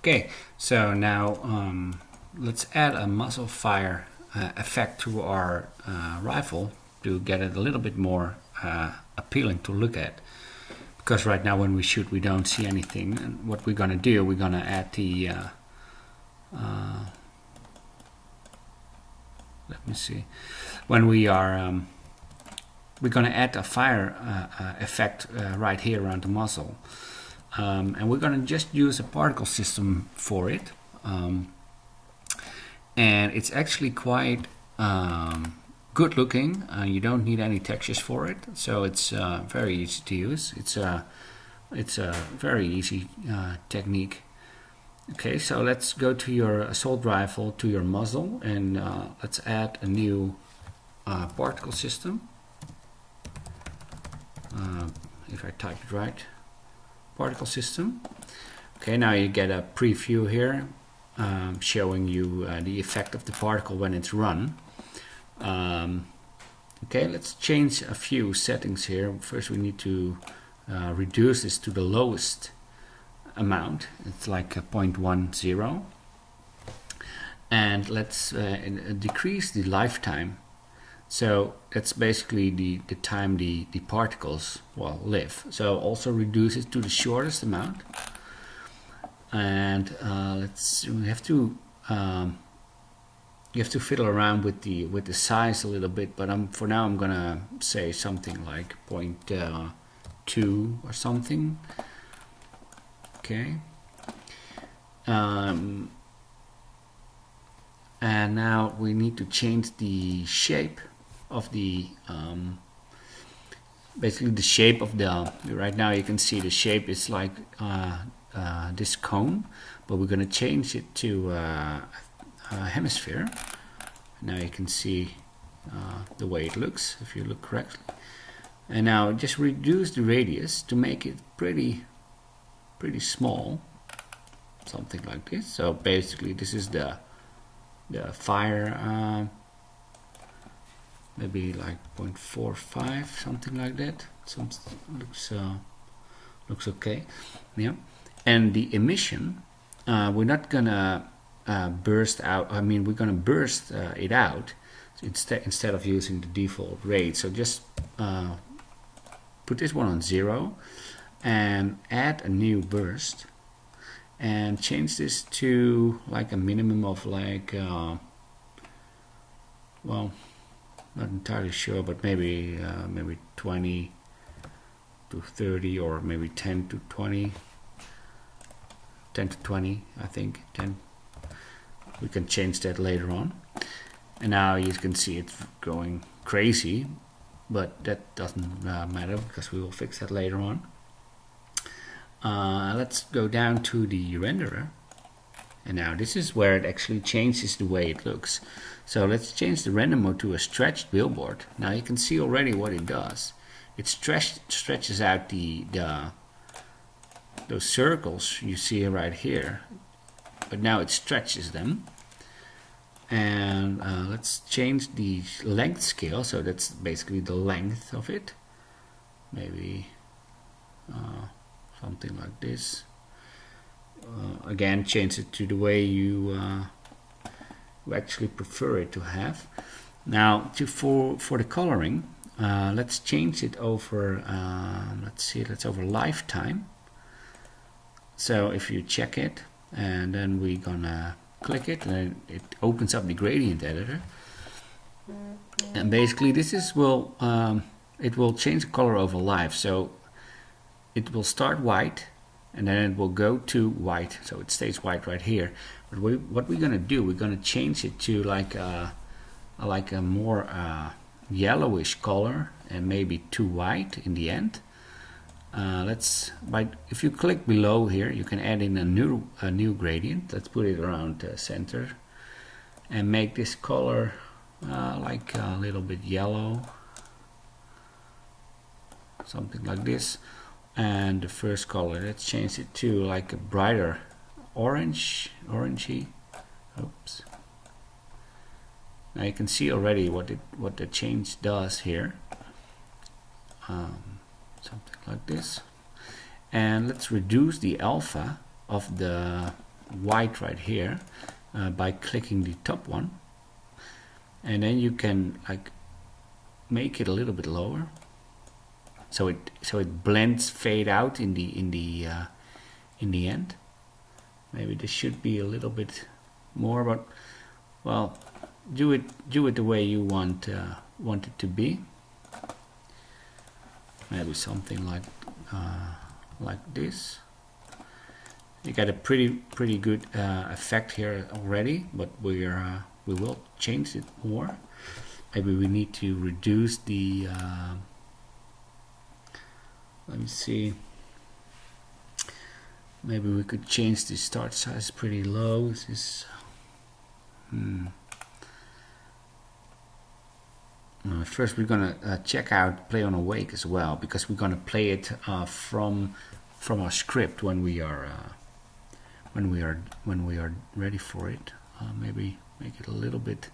Okay, so now um, let's add a muzzle fire uh, effect to our uh, rifle to get it a little bit more uh, appealing to look at. Because right now when we shoot we don't see anything. And what we're gonna do, we're gonna add the uh, uh, let me see. When we are um, we're gonna add a fire uh, effect right here around the muzzle um, and we're going to just use a particle system for it. Um, and it's actually quite um, good looking. Uh, you don't need any textures for it. So it's uh, very easy to use. It's a it's a very easy uh, technique. Okay so let's go to your assault rifle to your muzzle and uh, let's add a new uh, particle system. Uh, if I type it right particle system. Okay, now you get a preview here um, showing you uh, the effect of the particle when it's run. Um, okay, let's change a few settings here. First we need to uh, reduce this to the lowest amount. It's like a 0.10. And let's uh, decrease the lifetime so that's basically the, the time the, the particles will live. So also reduce it to the shortest amount. And uh, let's we have to um, you have to fiddle around with the with the size a little bit, but I'm for now I'm gonna say something like point uh, two or something. Okay. Um, and now we need to change the shape of the um, basically the shape of the right now you can see the shape is like uh, uh, this cone but we're going to change it to uh, a hemisphere. Now you can see uh, the way it looks if you look correctly. And now just reduce the radius to make it pretty pretty small something like this. So basically this is the the fire uh, maybe like 0.45 something like that. Some looks uh, looks okay yeah. And the emission uh, we're not gonna uh, burst out I mean we're gonna burst uh, it out instead instead of using the default rate. So just uh, put this one on zero and add a new burst and change this to like a minimum of like uh, well not entirely sure but maybe uh, maybe 20 to 30 or maybe 10 to 20 10 to 20 I think 10 we can change that later on. And now you can see it's going crazy but that doesn't uh, matter because we will fix that later on. Uh, let's go down to the renderer and now this is where it actually changes the way it looks so let's change the render mode to a stretched billboard. Now you can see already what it does. It stretch, stretches out the, the those circles you see right here. But now it stretches them. And uh, let's change the length scale. So that's basically the length of it. Maybe uh, something like this. Uh, again, change it to the way you uh, we actually prefer it to have. Now, to for for the coloring, uh, let's change it over. Uh, let's see, let's over lifetime. So if you check it, and then we're gonna click it, and it opens up the gradient editor. And basically, this is will um, it will change the color over life. So it will start white and then it will go to white. So it stays white right here. But we, what we're gonna do we're gonna change it to like a, like a more uh, yellowish color and maybe to white in the end. Uh, let's by if you click below here you can add in a new a new gradient. Let's put it around the center and make this color uh, like a little bit yellow. Something like this and the first color let's change it to like a brighter. Orange orangey. Oops. Now you can see already what it what the change does here. Um, something like this. And let's reduce the alpha of the white right here uh, by clicking the top one. And then you can like make it a little bit lower so it so it blends fade out in the in the uh, in the end. Maybe this should be a little bit more but well do it do it the way you want uh, want it to be. Maybe something like uh, like this. You get a pretty pretty good uh, effect here already but we're uh, we will change it more. Maybe we need to reduce the uh, let me see. Maybe we could change the start size pretty low. This is hmm. Uh, first we're gonna uh, check out play on awake as well because we're gonna play it uh, from from our script when we are uh, when we are when we are ready for it. Uh, maybe make it a little bit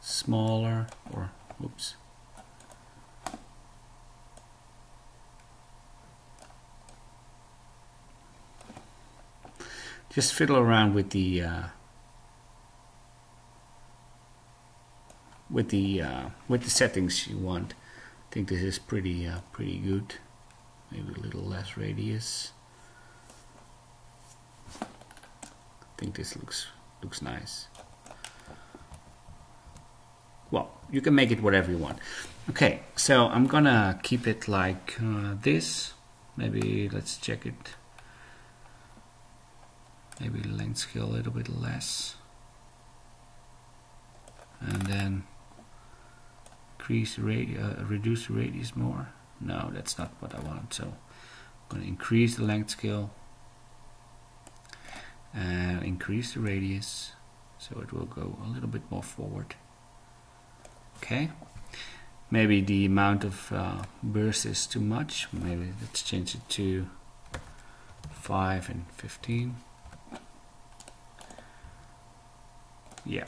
smaller or oops just fiddle around with the uh, with the uh, with the settings you want. I think this is pretty uh, pretty good. Maybe a little less radius. I think this looks looks nice. Well, you can make it whatever you want. Okay, so I'm gonna keep it like uh, this. Maybe let's check it maybe length scale a little bit less. And then increase radius uh, reduce radius more. No that's not what I want. So I'm going to increase the length scale. And increase the radius so it will go a little bit more forward. Okay? Maybe the amount of uh, burst is too much. Maybe let's change it to 5 and 15 yeah.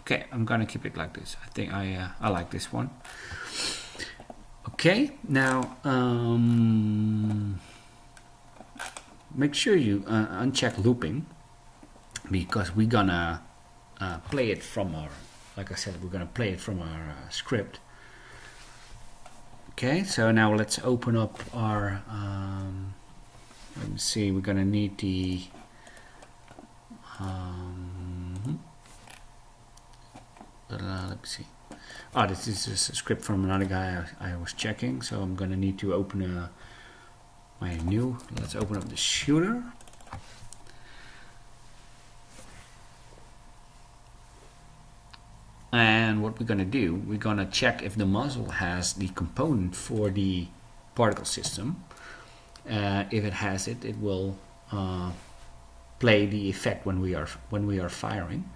Okay I'm gonna keep it like this. I think I uh, I like this one. Okay now um, make sure you uh, uncheck looping because we're gonna uh, play it from our like I said we're gonna play it from our uh, script. Okay so now let's open up our um, let me see we're gonna need the um, uh, let me see. Oh, this is a script from another guy I, I was checking, so I'm gonna need to open a, my new. Let's open up the shooter. And what we're gonna do, we're gonna check if the muzzle has the component for the particle system. Uh, if it has it, it will uh, play the effect when we are when we are firing.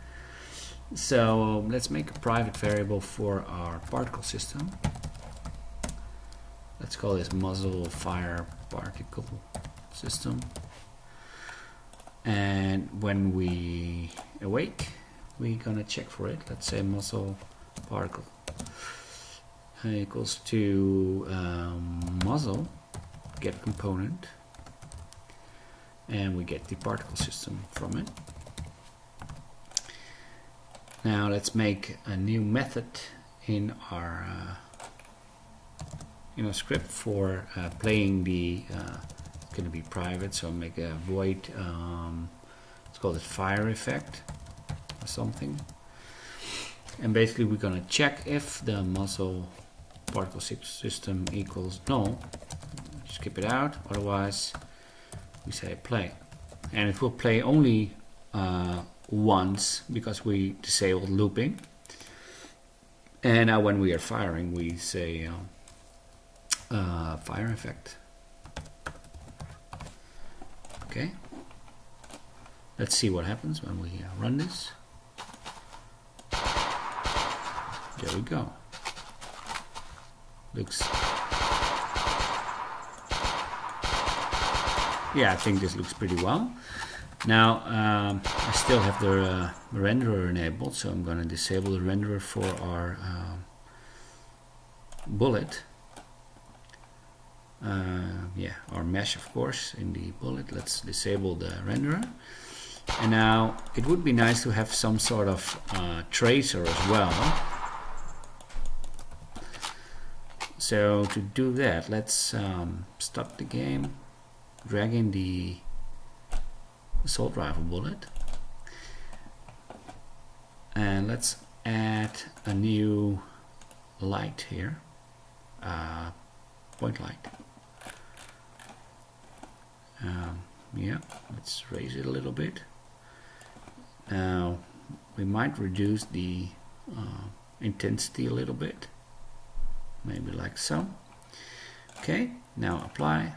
So let's make a private variable for our particle system. Let's call this muzzle fire particle system. And when we awake, we're gonna check for it. Let's say muzzle particle equals to um, muzzle get component and we get the particle system from it. Now let's make a new method in our uh, in our script for uh, playing the uh, it's going to be private so make a void um, let's call it fire effect or something. And basically we're going to check if the muzzle particle system equals null skip it out otherwise we say play. And it will play only uh, once because we disabled looping. And now when we are firing we say uh, fire effect. Okay. Let's see what happens when we uh, run this. There we go. Looks yeah I think this looks pretty well now um, I still have the uh, renderer enabled so I'm going to disable the renderer for our uh, bullet uh, yeah, our mesh of course in the bullet. Let's disable the renderer. And now it would be nice to have some sort of uh, tracer as well. So to do that, let's um, stop the game, drag in the assault rifle bullet, and let's add a new light here, uh, point light. Um, yeah, let's raise it a little bit. Now we might reduce the uh, intensity a little bit, maybe like so. Okay, now apply,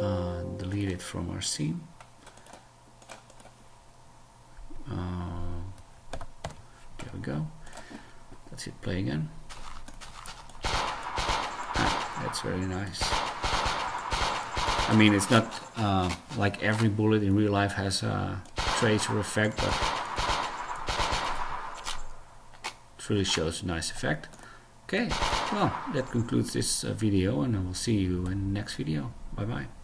uh, delete it from our scene. Uh, there we go. Let's hit play again. Ah, that's very nice. I mean, it's not uh, like every bullet in real life has a tracer effect, but it really shows a nice effect. Okay, well, that concludes this uh, video, and I will see you in the next video. Bye bye.